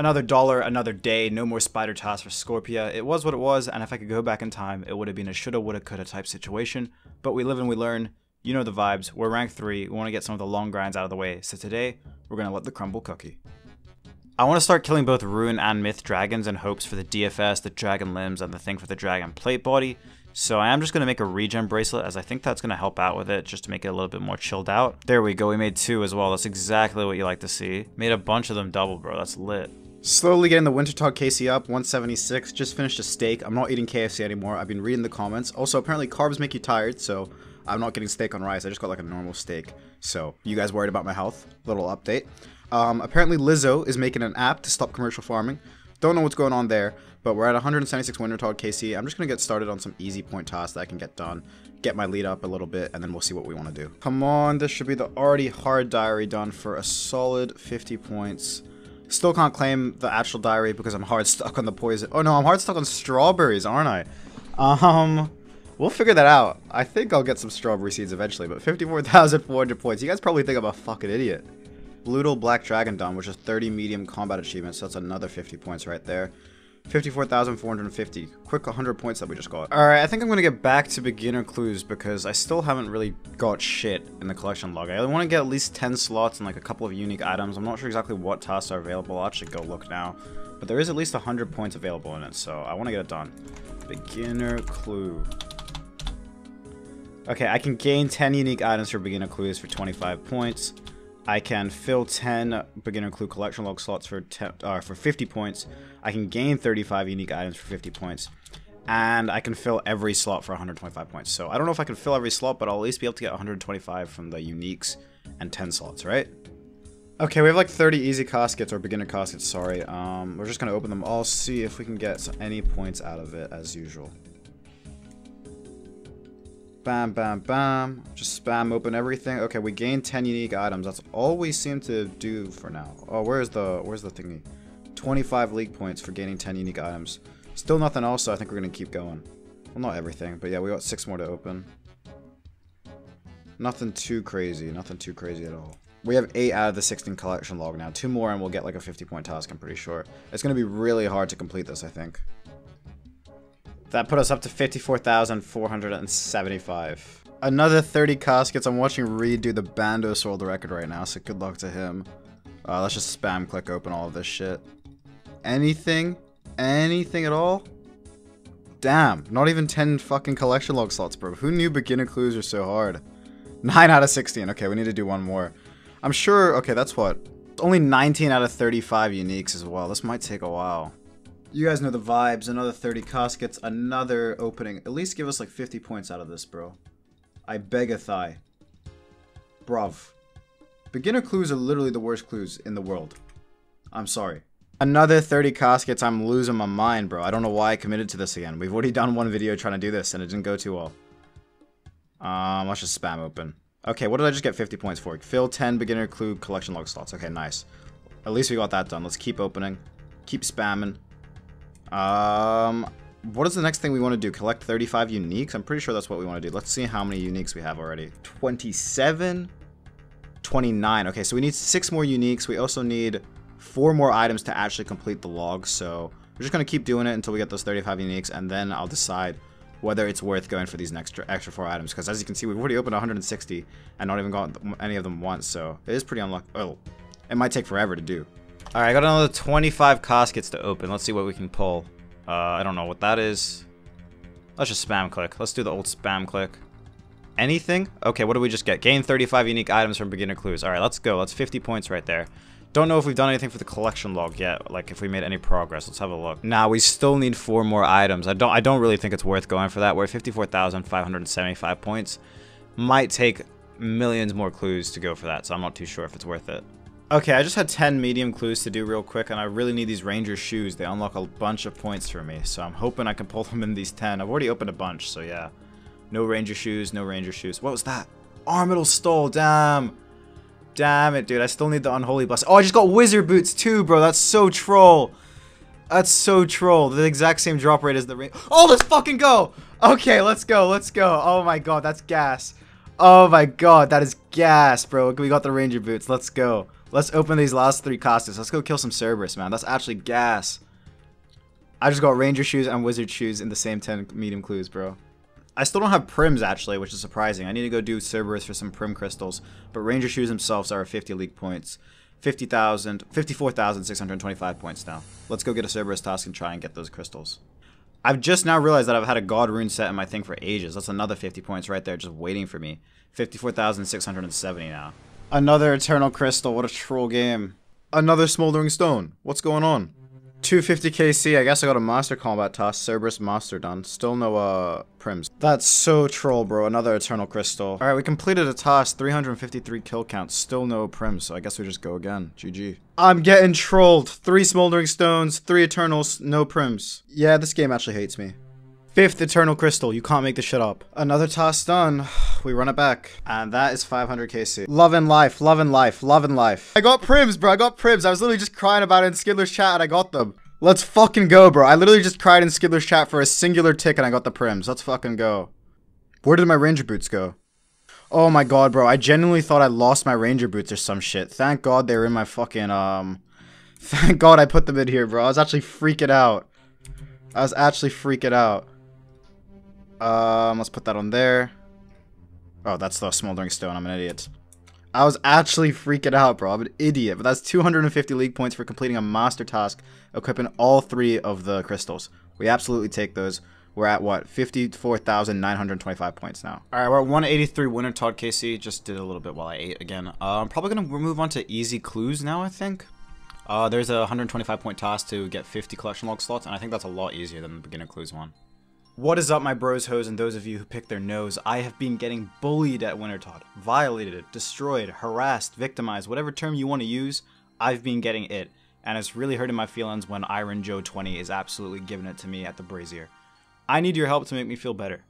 Another dollar, another day, no more spider tasks for Scorpia. It was what it was, and if I could go back in time, it would have been a shoulda, woulda, coulda type situation. But we live and we learn. You know the vibes. We're rank 3. We want to get some of the long grinds out of the way. So today, we're going to let the crumble cookie. I want to start killing both Rune and Mith dragons in hopes for the DFS, the dragon limbs, and the thing for the dragon plate body. So I am just going to make a regen bracelet as I think that's going to help out with it just to make it a little bit more chilled out. There we go. We made two as well. That's exactly what you like to see. Made a bunch of them double, bro. That's lit. Slowly getting the Winter Wintertodt KC up, 176. Just finished a steak. I'm not eating KFC anymore. I've been reading the comments. Also, apparently carbs make you tired, so I'm not getting steak on rice. I just got like a normal steak. So, you guys worried about my health? Little update. Um, apparently Lizzo is making an app to stop commercial farming. Don't know what's going on there, but we're at 176 Winter Wintertodt KC. I'm just going to get started on some easy point tasks that I can get done, get my lead up a little bit, and then we'll see what we want to do. Come on, this should be the already hard diary done for a solid 50 points. Still can't claim the actual diary because I'm hard stuck on the poison. Oh no, I'm hard stuck on strawberries, aren't I? Um, we'll figure that out. I think I'll get some strawberry seeds eventually, but 54,400 points. You guys probably think I'm a fucking idiot. Brutal Black Dragon Dawn, which is 30 medium combat achievements, so that's another 50 points right there. 54,450. Quick 100 points that we just got. Alright, I think I'm going to get back to beginner clues because I still haven't really got shit in the collection log. I want to get at least 10 slots and like a couple of unique items. I'm not sure exactly what tasks are available. I'll actually go look now. But there is at least 100 points available in it, so I want to get it done. Beginner clue. Okay, I can gain 10 unique items for beginner clues for 25 points. I can fill 10 beginner clue collection log slots for uh, for 50 points. I can gain 35 unique items for 50 points. And I can fill every slot for 125 points. So I don't know if I can fill every slot, but I'll at least be able to get 125 from the uniques and 10 slots, right? Okay, we have like 30 easy caskets, or beginner caskets, sorry. Um, we're just going to open them all, see if we can get any points out of it as usual. Bam, bam, bam. Just spam open everything. Okay, we gained 10 unique items. That's all we seem to do for now. Oh, where's the where's the thingy? 25 league points for gaining 10 unique items. Still nothing else, so I think we're going to keep going. Well, not everything, but yeah, we got six more to open. Nothing too crazy. Nothing too crazy at all. We have 8 out of the 16 collection log now. Two more and we'll get like a 50 point task, I'm pretty sure. It's going to be really hard to complete this, I think. That put us up to 54,475. Another 30 caskets. I'm watching Reed do the Bandos world record right now, so good luck to him. Uh, let's just spam click open all of this shit. Anything? Anything at all? Damn, not even 10 fucking collection log slots, bro. Who knew beginner clues are so hard? 9 out of 16. Okay, we need to do one more. I'm sure, okay, that's what? Only 19 out of 35 uniques as well. This might take a while. You guys know the vibes. Another 30 caskets, another opening. At least give us like 50 points out of this, bro. I beg a thigh. Bruv. Beginner clues are literally the worst clues in the world. I'm sorry. Another 30 caskets, I'm losing my mind, bro. I don't know why I committed to this again. We've already done one video trying to do this, and it didn't go too well. Um, let's just spam open. Okay, what did I just get 50 points for? Fill 10 beginner clue collection log slots. Okay, nice. At least we got that done. Let's keep opening. Keep spamming. Um, what is the next thing we want to do? Collect 35 uniques? I'm pretty sure that's what we want to do. Let's see how many uniques we have already. 27? 29. Okay, so we need six more uniques. We also need four more items to actually complete the log. So we're just going to keep doing it until we get those 35 uniques, and then I'll decide whether it's worth going for these extra, extra four items. Because as you can see, we've already opened 160 and not even got any of them once. So it is pretty unlucky. Oh, it might take forever to do. Alright, I got another 25 caskets to open. Let's see what we can pull. Uh, I don't know what that is. Let's just spam click. Let's do the old spam click. Anything? Okay, what do we just get? Gain 35 unique items from beginner clues. Alright, let's go. That's 50 points right there. Don't know if we've done anything for the collection log yet, like if we made any progress. Let's have a look. Now, we still need four more items. I don't I don't really think it's worth going for that. We're at 54,575 points. Might take millions more clues to go for that, so I'm not too sure if it's worth it. Okay, I just had 10 medium clues to do real quick, and I really need these ranger shoes. They unlock a bunch of points for me, so I'm hoping I can pull them in these 10. I've already opened a bunch, so yeah. No ranger shoes, no ranger shoes. What was that? Armadyl stole, damn. Damn it, dude. I still need the unholy bless. Oh, I just got wizard boots too, bro. That's so troll. That's so troll. The exact same drop rate as the ring. Oh, let's fucking go. Okay, let's go. Let's go. Oh my god, that's gas. Oh my god, that is gas, bro. We got the ranger boots. Let's go. Let's open these last three costumes. Let's go kill some Cerberus, man. That's actually gas. I just got Ranger shoes and Wizard shoes in the same 10 medium clues, bro. I still don't have Prims, actually, which is surprising. I need to go do Cerberus for some Prim crystals. But Ranger shoes themselves are 50 league points. 50,000, 54,625 points now. Let's go get a Cerberus task and try and get those crystals. I've just now realized that I've had a God rune set in my thing for ages. That's another 50 points right there just waiting for me. 54,670 now. Another Eternal Crystal. What a troll game. Another Smoldering Stone. What's going on? 250 KC. I guess I got a Master Combat task. Cerberus Master done. Still no, uh, Prims. That's so troll, bro. Another Eternal Crystal. Alright, we completed a task. 353 kill count. Still no Prims, so I guess we just go again. GG. I'm getting trolled. Three Smoldering Stones, three Eternals, no Prims. Yeah, this game actually hates me. Fifth Eternal Crystal. You can't make this shit up. Another task done. We run it back. And that is 500 KC. Love and life. Love and life. Love and life. I got Prims, bro. I got Prims. I was literally just crying about it in Skiddler's chat and I got them. Let's fucking go, bro. I literally just cried in Skiddler's chat for a singular tick and I got the Prims. Let's fucking go. Where did my Ranger boots go? Oh my god, bro. I genuinely thought I lost my Ranger boots or some shit. Thank god they were in my fucking, um... Thank god I put them in here, bro. I was actually freaking out. I was actually freaking out. Um, let's put that on there. Oh, that's the smoldering stone. I'm an idiot. I was actually freaking out, bro. I'm an idiot. But that's 250 league points for completing a master task, equipping all three of the crystals. We absolutely take those. We're at what? 54,925 points now. All right, we're at 183 Wintertodt KC. Just did a little bit while I ate again. Uh, I'm probably going to move on to easy clues now, I think. Uh, there's a 125 point task to get 50 collection log slots, and I think that's a lot easier than the beginner clues one. What is up, my bros, hoes, and those of you who pick their nose? I have been getting bullied at Wintertodt, violated, destroyed, harassed, victimized, whatever term you want to use, I've been getting it. And it's really hurting my feelings when Iron Joe 20 is absolutely giving it to me at the brazier. I need your help to make me feel better.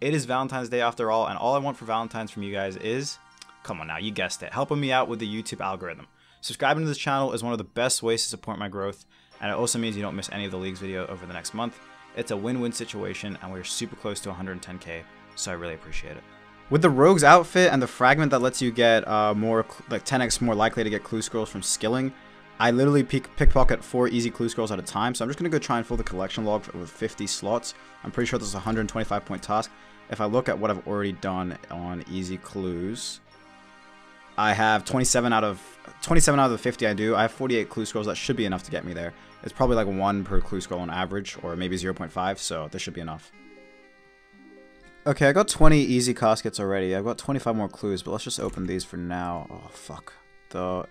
It is Valentine's Day after all, and all I want for Valentine's from you guys is, come on now, you guessed it, helping me out with the YouTube algorithm. Subscribing to this channel is one of the best ways to support my growth, and it also means you don't miss any of the league's video over the next month. It's a win-win situation, and we're super close to 110k, so I really appreciate it. With the Rogue's outfit and the fragment that lets you get uh, more, like 10x more likely to get clue scrolls from skilling, I literally pick, pickpocket four easy clue scrolls at a time, so I'm just going to go try and fill the collection log with 50 slots. I'm pretty sure this is a 125 point task. If I look at what I've already done on easy clues, I have 27 out of 27 out of the 50 I do. I have 48 clue scrolls. That should be enough to get me there. It's probably like one per clue scroll on average, or maybe 0.5, so this should be enough. Okay, I got 20 easy caskets already. I've got 25 more clues, but let's just open these for now. Oh, fuck. The...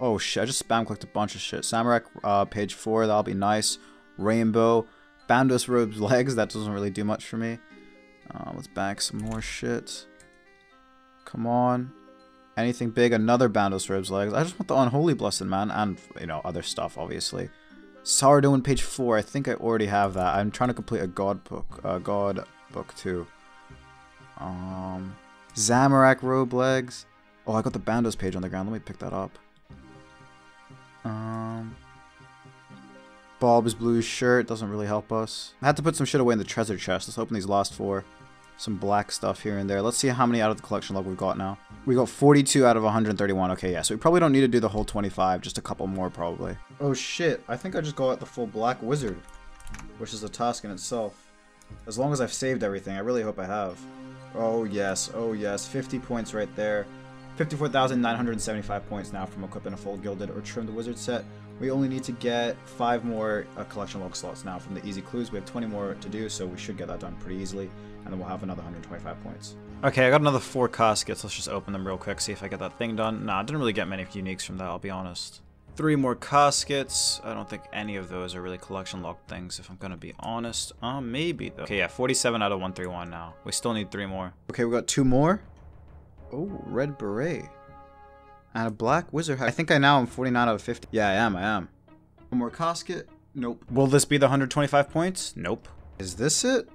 Oh, shit. I just spam clicked a bunch of shit. Samurai, uh, page 4, that'll be nice. Rainbow. Bandos Robe's legs, that doesn't really do much for me. Uh, let's back some more shit. Come on. Anything big? Another Bandos Robe's legs. I just want the Unholy Blessed Man and, you know, other stuff, obviously. Saradomin page 4. I think I already have that. I'm trying to complete a God book. Uh, God book too. Um, Zamorak robe legs. Oh, I got the Bandos page on the ground. Let me pick that up. Um, Bob's blue shirt doesn't really help us. I had to put some shit away in the treasure chest. Let's open these last four some black stuff here and there. Let's see how many out of the collection log we've got now. We got 42 out of 131. Okay, yeah, so we probably don't need to do the whole 25, just a couple more probably. Oh shit, I think I just got the full black wizard, which is a task in itself. As long as I've saved everything, I really hope I have. Oh yes, oh yes, 50 points right there. 54,975 points now from equipping a full gilded or trimmed wizard set. We only need to get 5 more uh, collection log slots now from the easy clues. We have 20 more to do, so we should get that done pretty easily. And then we'll have another 125 points. Okay, I got another 4 caskets. Let's just open them real quick, see if I get that thing done. Nah, I didn't really get many uniques from that, I'll be honest. Three more caskets. I don't think any of those are really collection log things, if I'm gonna be honest. Uh, maybe though. Okay, yeah, 47 out of 131 now. We still need three more. Okay, we got two more. Oh, red beret. And a black wizard hat. I think I now am 49 out of 50. Yeah, I am, I am. One more casket. Nope. Will this be the 125 points? Nope. Is this it?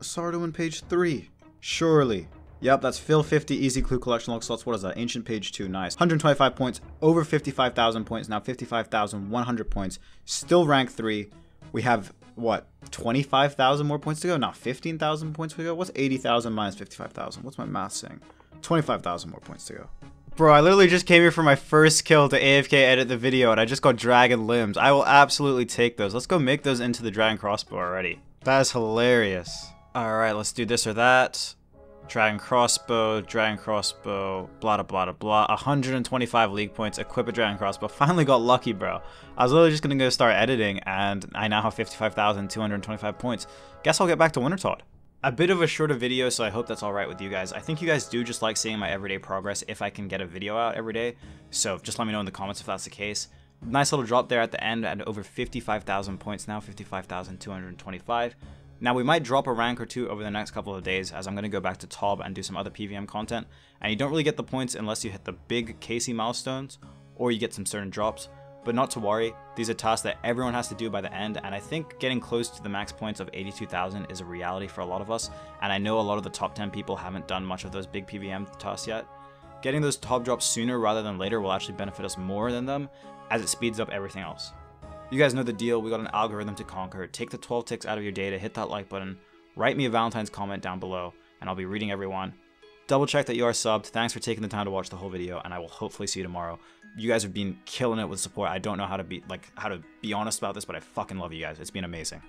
Saradomin page 3. Surely. Yep, that's fill 50 Easy Clue Collection Log Slots. What is that? Ancient page 2. Nice. 125 points. Over 55,000 points. Now 55,100 points. Still rank 3. We have, what, 25,000 more points to go? Not 15,000 points to go? What's 80,000 minus 55,000? What's my math saying? 25,000 more points to go. Bro, I literally just came here for my first kill to AFK edit the video and I just got dragon limbs. I will absolutely take those. Let's go make those into the dragon crossbow already. That is hilarious. Alright, let's do this or that. Dragon crossbow, dragon crossbow, blah blah blah blah. 125 league points, equip a dragon crossbow. Finally got lucky, bro. I was literally just gonna go start editing and I now have 55,225 points. Guess I'll get back to Wintertodt a bit of a shorter video, so I hope that's alright with you guys. I think you guys do just like seeing my everyday progress if I can get a video out every day, so just let me know in the comments if that's the case. Nice little drop there at the end at over 55,000 points now, 55,225. Now we might drop a rank or two over the next couple of days as I'm going to go back to ToB and do some other PVM content, and you don't really get the points unless you hit the big KC milestones, or you get some certain drops. But not to worry, these are tasks that everyone has to do by the end, and I think getting close to the max points of 82,000 is a reality for a lot of us, and I know a lot of the top 10 people haven't done much of those big PVM tasks yet. Getting those top drops sooner rather than later will actually benefit us more than them, as it speeds up everything else. You guys know the deal, we got an algorithm to conquer, take the 12 ticks out of your data, hit that like button, write me a Valentine's comment down below, and I'll be reading everyone. Double check that you are subbed, thanks for taking the time to watch the whole video, and I will hopefully see you tomorrow you guys have been killing it with support. I don't know how to be like how to be honest about this, but I fucking love you guys. It's been amazing.